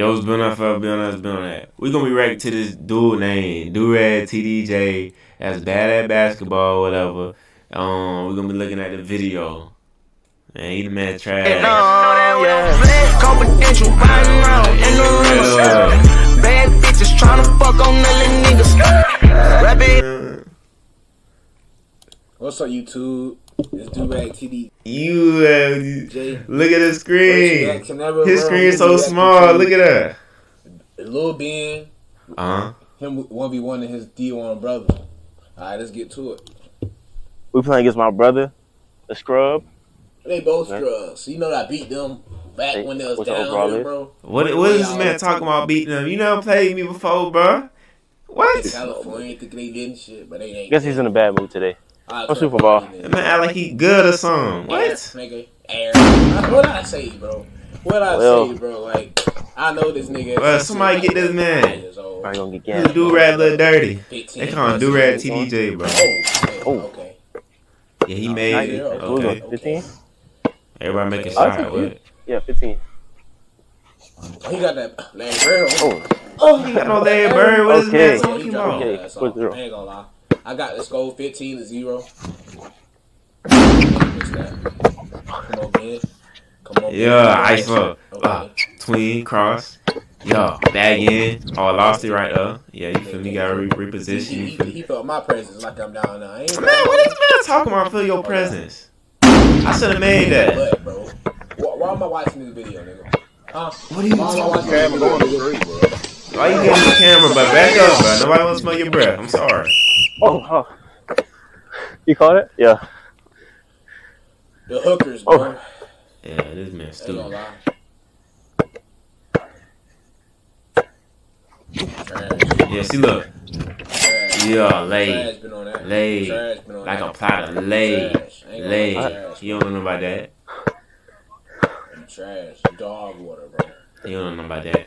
Yo, it's been on for Ben on that, Ben on that. We're gonna be reacting to this dude named Durag TDJ that's bad at basketball, whatever. Um, we're gonna be looking at the video. Man, he the man trash. Confidential, riding around in the rumors. Bad bitches trying to fuck on the niggas. Rap. What's up, YouTube? It's Durag TD. You uh, Jay. look at the screen. Reaction His bro. screen is so Reaction small. to Look at that. Lil Ben, Uh huh. him one v one and his D1 brother. All right, let's get to it. We playing against my brother, the scrub. They both Okay. drugs. You know that I beat them back Hey, when they was down overall here, is? bro. What what is this man talking about beating them? You never played me before, bro. What? California think they getting shit, but they ain't. Guess he's in a bad mood today. All right, on so- Super Bowl. That man act like he good or something. What? Nigga, air. What I say, bro? What I Well- say, bro? Like, I know this nigga. Well, somebody get this man. Years old. Probably gonna get His gassed. do rag look dirty. 15 They call him plus do rag. TDJ, oh, bro. Oh, okay. Oh. okay. Yeah, he made it. Yeah, What Okay. 15? Everybody make a I shot. took What? it. Yeah, 15. He got that Larry Bird. Oh, Oh, he got no Larry Bird. What is Okay. man Yeah, talking he about? Okay, that, so what's? I ain't gonna lie. I got the score 15 to 0. Come on, man. Come on, Yeah, man. ice up. Okay. Uh, tween, cross. Yo, back in. Oh, I lost it right up. Yeah, you feel me? Gotta re- reposition. He, he, he felt my presence like I'm down now. I ain't Man, what is man talking about? Feel your presence. I should have made that. But, bro, why, why am I watching this video, nigga? Huh? What are you Why talking watching this video, nigga? Why you getting the camera? But back up, bro. Nobody wants to smell your breath. I'm sorry. oh, oh. You caught it? Yeah. The hookers, oh. bro. Oh. Yeah, this man Ain't gonna stupid. lie. Trash. Yeah, see, look. Trash. Yeah, lay. Trash been on. Lay. Trash been on Like that. a plot of lay. Trash. Ain't gonna Lay. Trash. You don't know about that. Trash. Dog water, bro. You don't know about that.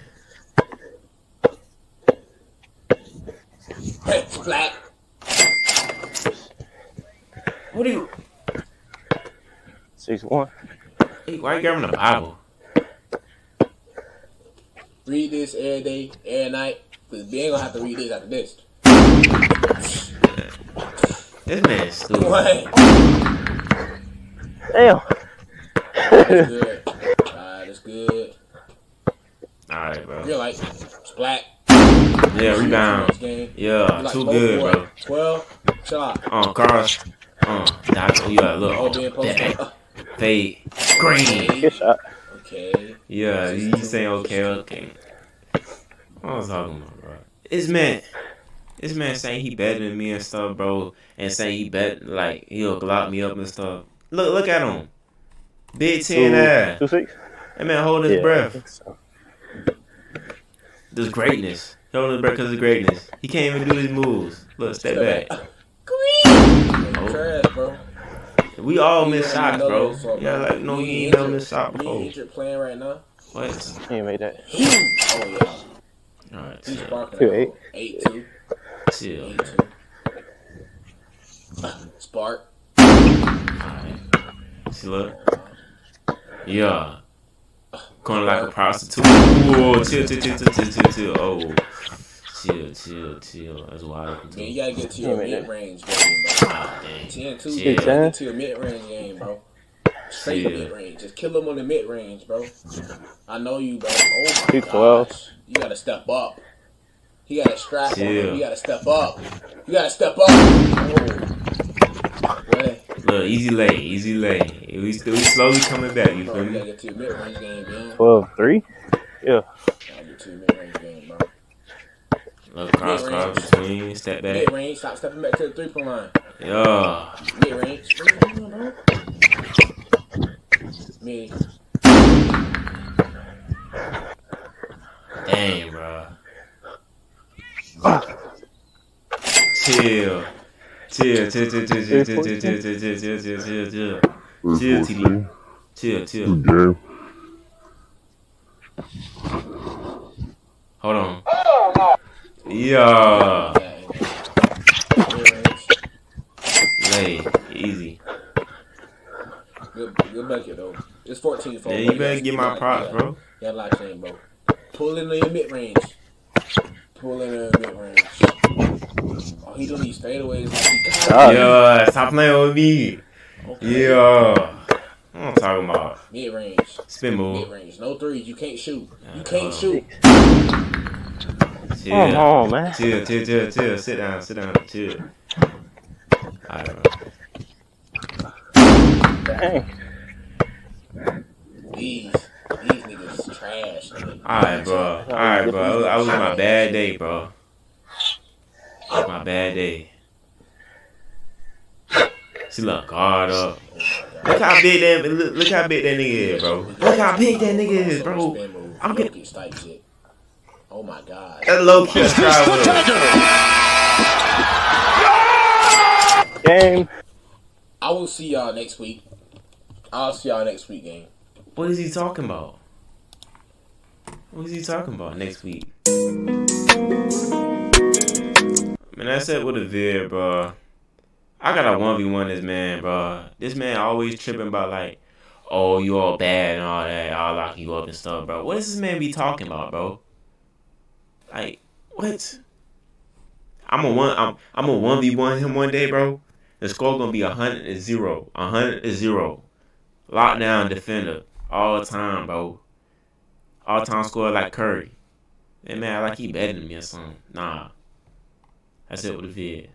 Hey, Splat. What are you? 6 1. Hey, why you grabbing the Bible? Read this every day, every night. Cause we ain't gonna have to read this after this. This man is stupid. What? Damn. That's good. Alright, that's good. Alright, bro. You're like, Splat. Yeah, rebound. Next game. You Yeah, like too good, boy. bro. 12. Shot. Oh, cross. Oh, nah, you got Oh, look. being posted. That Uh, fade. Green. okay. Good shot. Okay. Yeah, you saying okay, okay. What I was talking about, bro? This man, this man saying he better than me and stuff, bro, and saying he bet like he'll lock me up and stuff. Look, look at him, big ten ass. 2 6? That man holding his Yeah. breath. So, This greatness. He holding his breath because of greatness. He can't even do his moves. Look, step back. Green. Oh. Trash, bro. We all miss ain't shots, bro. that, Yeah, like no, You you ain't never injured. missed shot You before. injured playing right now. What? he ain't made that. Oh yeah. All right, He's chill. Two, eight. Eight two. chill. Eight two. Spark. Alright. See, look. Yeah. Going like a prostitute. Whoa, chill, chill, chill, chill, chill, chill, chill. Oh. Chill, chill, chill. That's wild. Man, you gotta get to your mid range game, bro. Ah, dang. Ten two. Chill. Gotta get to your mid range game, bro. Straight mid range. Just kill them on the mid range, bro. I know you, bro. Oh my Two twelve. gosh. You gotta step up. He got a strap on Chill. him. You gotta step up. You gotta step up. Oh. Boy, Look, easy lay, easy lay. We still we slowly coming back, you feel me? get to your mid range game, man. 12 3? Yeah. Gotta get to your mid range game, bro. Look, cross, cross between, step back. Mid range, stop stepping back to the three point line. Yeah. Mid range. What you doing, bro? Mid. Dang, bro. Chill. Chill, chill, chill, chill, chill, chill, chill, chill, chill, chill, chill, chill, chill. Chill, TD. Chill, chill. Game. Hold on. Yeah. Lay. Easy. Good, good bucket though. It's 14 for Yeah, you better get my props, bro. Yeah, lock in, bro. Pull in your mid range. Pull in your mid range. Oh, he doing these fadeaways like he got Yeah, stop playing with me. Okay. Yeah. I'm talking about. Mid range. Spin move. Mid range. No threes. You can't shoot. You can't uh. shoot. Come Chill. on, man. Chill, chill, chill, chill. Sit down, sit down, chill. Alright, bro. Dang. These. These niggas is trash. Nigga. Alright, bro. Alright, bro. I was my bad day, bro. It my bad day. She look hard up. Look how big that look, look how big that nigga is, bro. Look how big that nigga is, bro. I'm gonna- Jokic type shit. Oh my god. That low key travel. Game. I will see y'all next week. I'll see y'all next week, game. What is he talking about? What is he talking about next week? Man, that's it with a vid, bro. I got a one v one this man, bro. This man always tripping about like, oh, you all bad and all that. I'll lock you up and stuff, bro. What does this man be talking about, bro? Like, what? I'm a one. I'm I'm a one v one him one day, bro. The score gonna be a hundred and zero. A hundred and zero. Lockdown defender all the time, bro. All time score like Curry. And man, like he better than me or something. Nah. That's it with the vid.